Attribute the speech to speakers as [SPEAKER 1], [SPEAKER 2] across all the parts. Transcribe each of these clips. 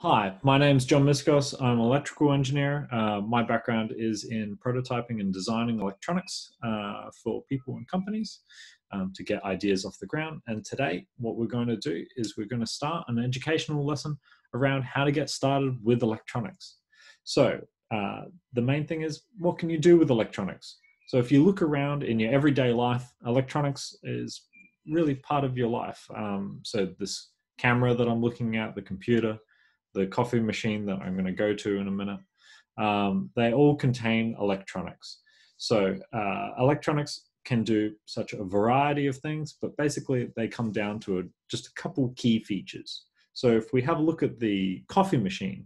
[SPEAKER 1] Hi, my name is John Missikos. I'm an electrical engineer. Uh, my background is in prototyping and designing electronics uh, for people and companies um, to get ideas off the ground. And today, what we're going to do is we're going to start an educational lesson around how to get started with electronics. So, uh, the main thing is what can you do with electronics? So, if you look around in your everyday life, electronics is really part of your life. Um, so, this camera that I'm looking at, the computer, the coffee machine that I'm going to go to in a minute, um, they all contain electronics. So uh, electronics can do such a variety of things, but basically they come down to a, just a couple key features. So if we have a look at the coffee machine,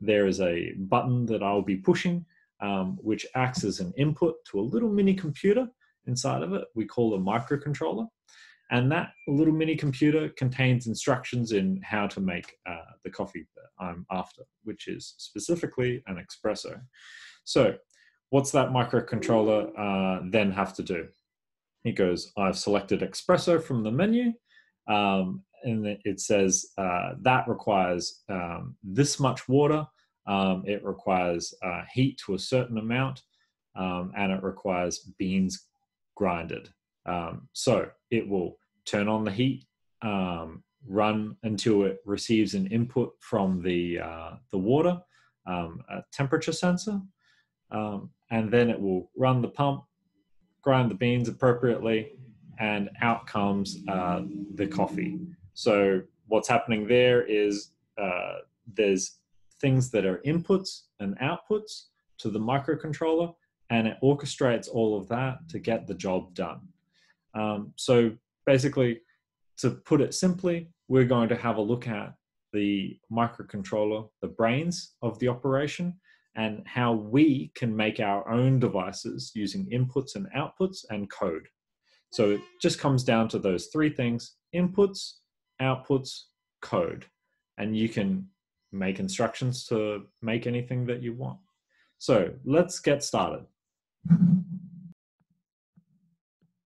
[SPEAKER 1] there is a button that I'll be pushing, um, which acts as an input to a little mini computer inside of it. We call a microcontroller. And that little mini computer contains instructions in how to make uh, the coffee that I'm after, which is specifically an espresso. So, what's that microcontroller uh, then have to do? It goes, I've selected espresso from the menu, um, and it says uh, that requires um, this much water, um, it requires uh, heat to a certain amount, um, and it requires beans grinded. Um, so it will turn on the heat, um, run until it receives an input from the, uh, the water, um, a temperature sensor, um, and then it will run the pump, grind the beans appropriately, and out comes uh, the coffee. So what's happening there is uh, there's things that are inputs and outputs to the microcontroller, and it orchestrates all of that to get the job done. Um, so basically, to put it simply, we're going to have a look at the microcontroller, the brains of the operation, and how we can make our own devices using inputs and outputs and code. So it just comes down to those three things inputs, outputs, code. And you can make instructions to make anything that you want. So let's get started.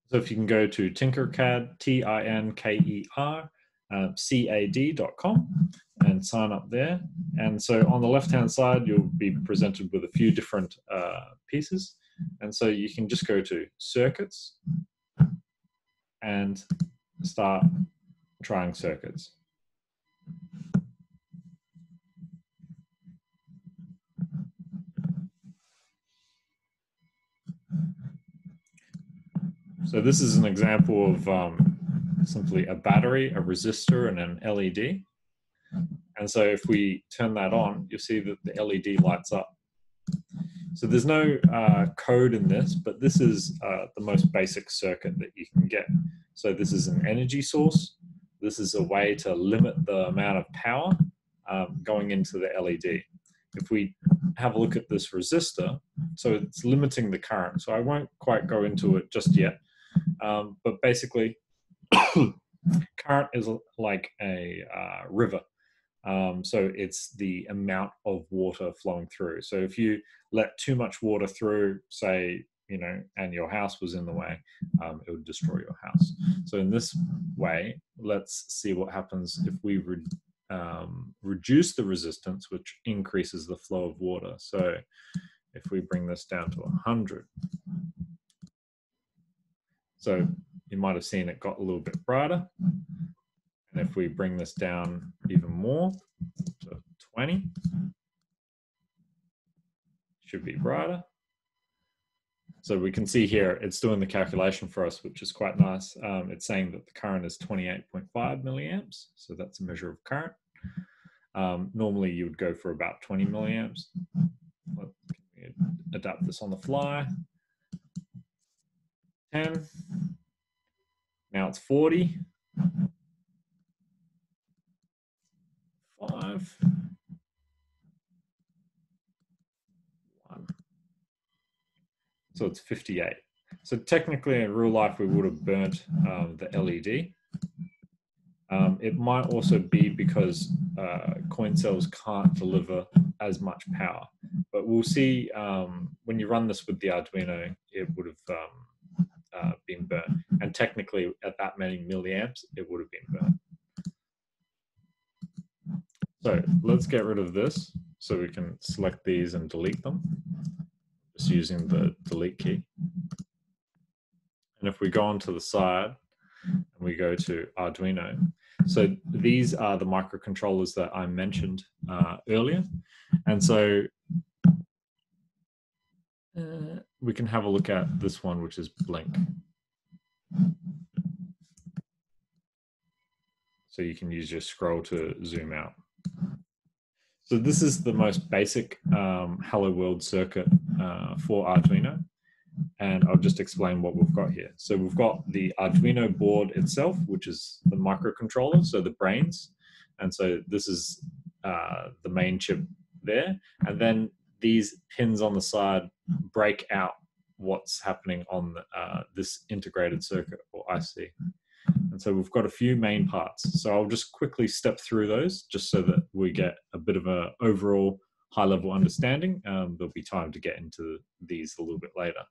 [SPEAKER 1] So if you can go to Tinkercad, T-I-N-K-E-R, uh, C-A-D.com and sign up there. And so on the left-hand side, you'll be presented with a few different uh, pieces. And so you can just go to circuits and start trying circuits. So this is an example of um, simply a battery, a resistor, and an LED. And so if we turn that on, you'll see that the LED lights up. So there's no uh, code in this, but this is uh, the most basic circuit that you can get. So this is an energy source. This is a way to limit the amount of power um, going into the LED. If we have a look at this resistor, so it's limiting the current. So I won't quite go into it just yet, um, but basically, current is like a uh, river. Um, so it's the amount of water flowing through. So if you let too much water through, say, you know, and your house was in the way, um, it would destroy your house. So in this way, let's see what happens if we re um, reduce the resistance, which increases the flow of water. So if we bring this down to 100, so you might have seen it got a little bit brighter. And if we bring this down even more to 20, should be brighter. So we can see here, it's doing the calculation for us, which is quite nice. Um, it's saying that the current is 28.5 milliamps. So that's a measure of current. Um, normally you would go for about 20 milliamps. Adapt this on the fly. 10. Now it's 40. 5. 1. So it's 58. So technically in real life, we would have burnt um, the LED. Um, it might also be because uh, coin cells can't deliver as much power. But we'll see um, when you run this with the Arduino, it would have um, uh, been burnt. And technically, at that many milliamps, it would have been burnt. So let's get rid of this so we can select these and delete them just using the delete key. And if we go onto the side and we go to Arduino, so these are the microcontrollers that I mentioned uh, earlier. And so uh, we can have a look at this one, which is Blink. So you can use your scroll to zoom out. So this is the most basic um, Hello World circuit uh, for Arduino. And I'll just explain what we've got here. So we've got the Arduino board itself, which is the microcontroller, so the brains. And so this is uh, the main chip there. And then these pins on the side break out what's happening on uh, this integrated circuit or IC. And so we've got a few main parts. So I'll just quickly step through those just so that we get a bit of an overall high level understanding. Um, there'll be time to get into these a little bit later.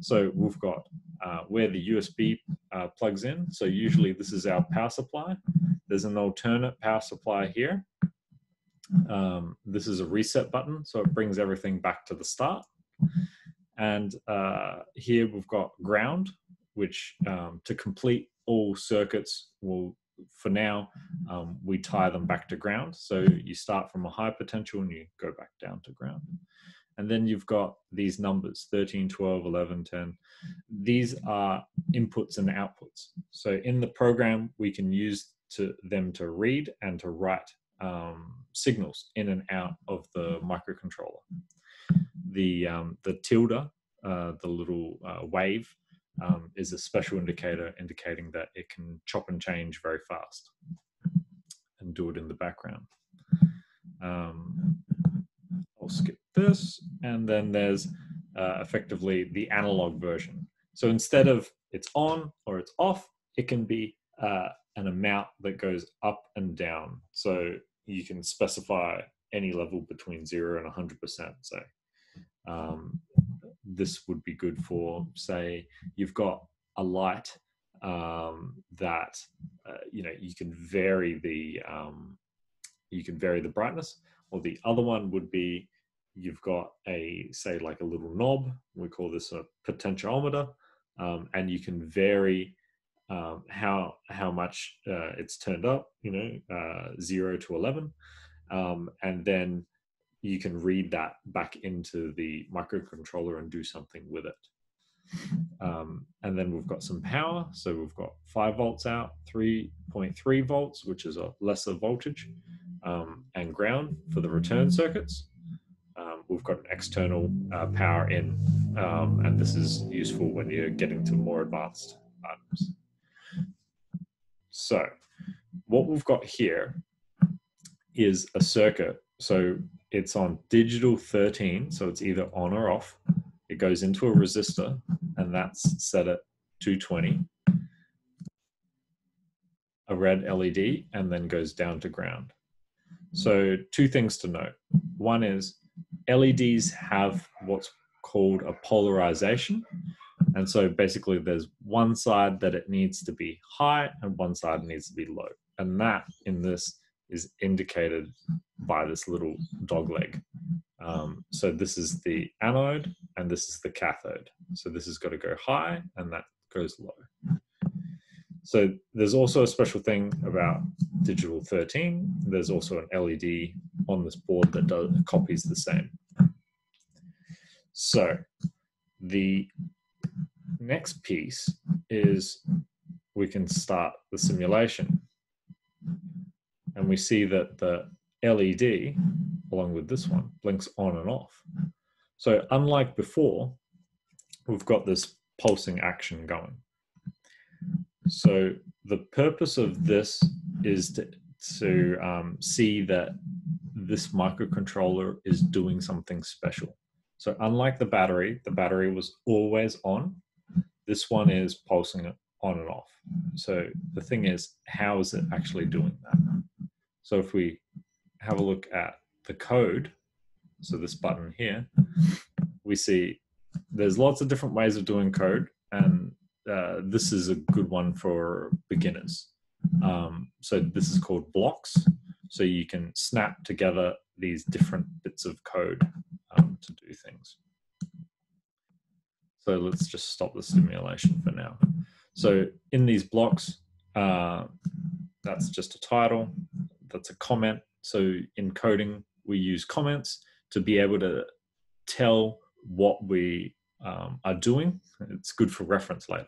[SPEAKER 1] So we've got uh, where the USB uh, plugs in. So usually this is our power supply. There's an alternate power supply here. Um, this is a reset button, so it brings everything back to the start. And uh, here we've got ground, which um, to complete all circuits will, for now, um, we tie them back to ground. So you start from a high potential and you go back down to ground. And then you've got these numbers 13, 12, 11, 10. These are inputs and outputs. So in the program, we can use to them to read and to write um, signals in and out of the microcontroller. The, um, the tilde, uh, the little uh, wave, um, is a special indicator indicating that it can chop and change very fast and do it in the background. Um, I'll skip this. And then there's uh, effectively the analog version. So instead of it's on or it's off, it can be uh, an amount that goes up and down. So you can specify any level between zero and 100%, say. Um, this would be good for, say, you've got a light um, that uh, you know you can vary the um, you can vary the brightness, or the other one would be you've got a say like a little knob. We call this a potentiometer, um, and you can vary um, how how much uh, it's turned up. You know, uh, zero to eleven, um, and then you can read that back into the microcontroller and do something with it. Um, and then we've got some power. So we've got five volts out, 3.3 volts, which is a lesser voltage, um, and ground for the return circuits. Um, we've got an external uh, power in, um, and this is useful when you're getting to more advanced items. So what we've got here is a circuit. So it's on digital 13, so it's either on or off. It goes into a resistor, and that's set at 220. A red LED, and then goes down to ground. So, two things to note. One is LEDs have what's called a polarization. And so basically, there's one side that it needs to be high and one side needs to be low. And that in this is indicated by this little dog leg. Um, so this is the anode and this is the cathode. So this has got to go high and that goes low. So there's also a special thing about digital 13. There's also an LED on this board that does, copies the same. So the next piece is we can start the simulation and we see that the LED, along with this one, blinks on and off. So unlike before, we've got this pulsing action going. So the purpose of this is to, to um, see that this microcontroller is doing something special. So unlike the battery, the battery was always on. This one is pulsing on and off. So the thing is, how is it actually doing that? So if we have a look at the code, so this button here, we see there's lots of different ways of doing code, and uh, this is a good one for beginners. Um, so this is called blocks. so you can snap together these different bits of code um, to do things. So let's just stop the simulation for now. So in these blocks, uh, that's just a title, that's a comment. So in coding, we use comments to be able to tell what we um, are doing. It's good for reference later.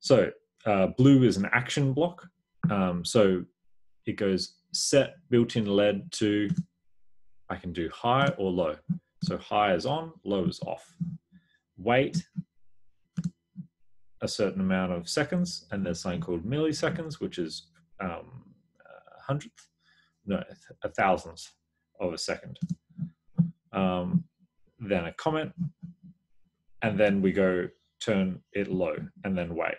[SPEAKER 1] So uh, blue is an action block. Um, so it goes set built-in LED to, I can do high or low. So high is on, low is off. Wait a certain amount of seconds, and there's something called milliseconds, which is um, hundredth, no, a thousandth of a second. Um, then a comment, and then we go turn it low and then wait.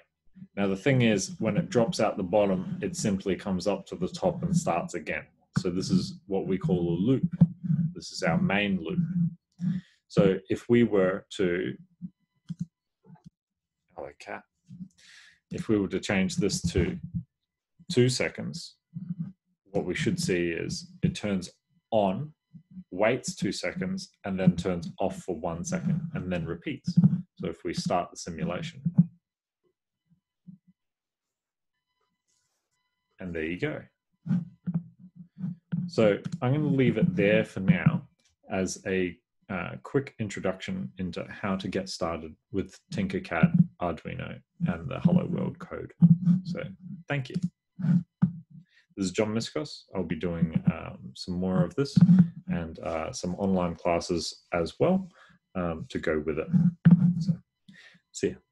[SPEAKER 1] Now the thing is, when it drops out the bottom, it simply comes up to the top and starts again. So this is what we call a loop. This is our main loop. So if we were to, hello cat, if we were to change this to two seconds, what we should see is it turns on, waits two seconds, and then turns off for one second, and then repeats. So if we start the simulation, and there you go. So I'm going to leave it there for now as a uh, quick introduction into how to get started with Tinkercad, Arduino, and the Hello World code. So thank you. This is John Missikos. I'll be doing um, some more of this and uh, some online classes as well um, to go with it. So see you.